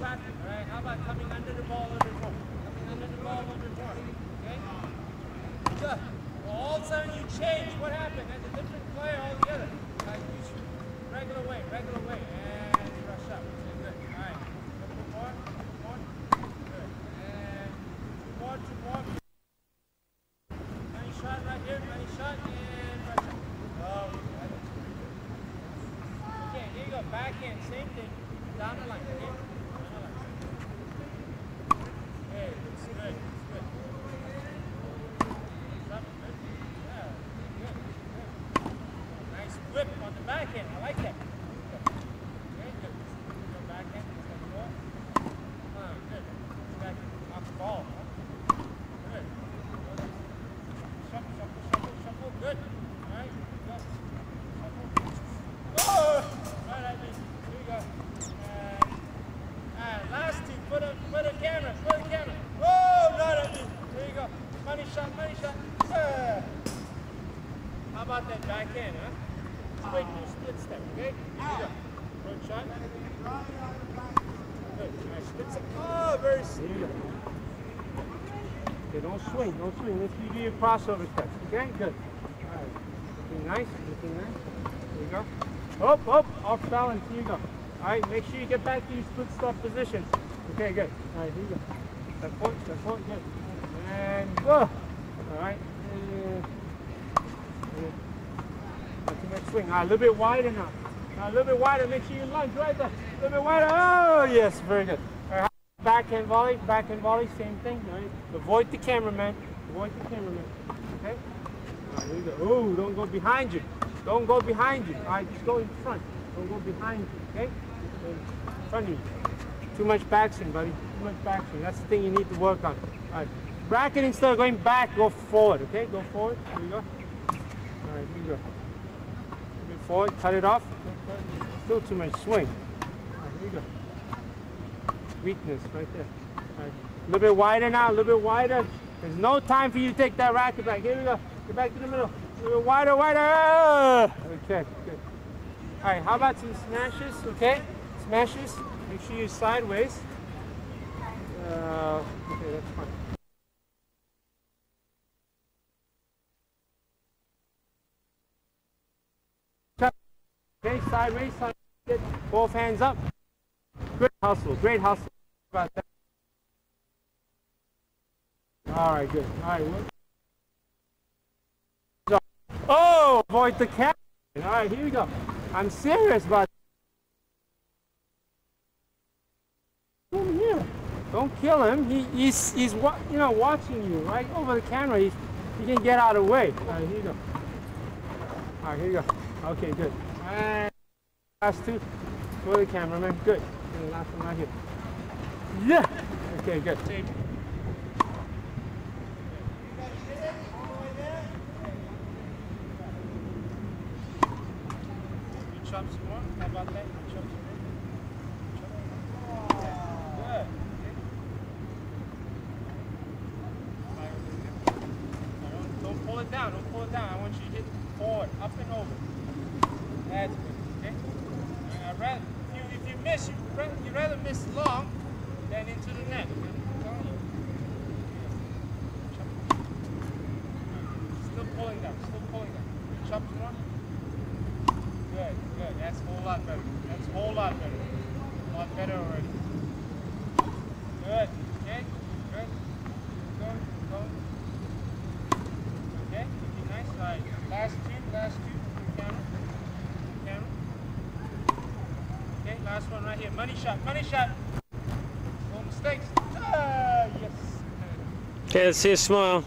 all right? How about coming under the ball under four? Coming under the ball under four. Okay? Good. All of a sudden you change. What happened? That's a different player altogether. Like you should- regular way, regular way. And you rush up. Okay, good. All right. Two more. Two more. Good. And two more, two more. Money shot right here, money shot, and rush up. Oh, that's pretty good. Okay, here you go. Back in, same thing. Down the line. Good. Nice whip on the back. I like that. Okay, good. Go backhand. Step forward. Uh, good. Backhand. Off the ball. Good. Shuffle, shuffle, shuffle, shuffle. Good. All right. Go. Shuffle. Oh! Right at me. Here you go. And, and last two. Put a, put a camera. Put a camera. Oh, right at me. There you go. Money shot, money shot. Yeah. How about that back end, huh? Split, split step, okay? Here you go. Front shot. Good. Nice. Split step. Oh, very go. Okay, don't swing, don't swing. Let's you your crossover steps, okay? Good. All right. Looking nice, looking nice. There you go. Up, up, off balance. Here you go. All right, make sure you get back to your split step position. Okay, good. All right, here you go. Step forward, step forward, good. And go. All right. And, and, not too much swing. Right, a little bit wider now. Now, a little bit wider. Make sure you lunge right there. A little bit wider. Oh, yes, very good. All right, backhand volley, backhand volley, same thing. All right. Avoid the cameraman. Avoid the cameraman. Okay. All right, here you. Oh, don't go behind you. Don't go behind you. All right, just go in front. Don't go behind you. Okay. In front of you. Too much backswing, buddy. Too much backswing. That's the thing you need to work on. All right. Bracket instead of going back, go forward. Okay. Go forward. Here you go. All right. Here you go. Move forward. Cut it off. Still too much swing. All right, here you go. Weakness right there. All right. A little bit wider now. A little bit wider. There's no time for you to take that racket back. Here we go. Get back to the middle. A little bit wider, wider. Okay. Good. All right. How about some smashes? Okay. Smashes. Make sure you're sideways. Uh, okay, that's fine. Okay, sideways, sideways. Both hands up. Great hustle, great hustle. All right, good. All right. what- Oh, avoid the cap. All right, here we go. I'm serious about. Over here. Don't kill him. He, he's he's you know watching you right over the camera. He's, he can get out of the way. All right, here you go. All right, here you go. Okay, good. And last two for the cameraman. Good. And last one right here. Yeah. Okay, good. Chop some more? How about that? Chop some don't pull it down. Don't pull it down. I want you to hit forward, up and over. That's good. Okay. And I'd rather, if you if you miss, you rather, miss long than into the net. Still pulling down. Still pulling down. Chop more. Good, good. That's a whole lot better. That's a whole lot better. A lot better already. Good. Okay. Good. Go. Go. Okay. Looking nice. All right. Last two. Last two. Camera. Camera. Okay. Last one right here. Money shot. Money shot. No mistakes. Ah, yes. Okay, let's see a smile.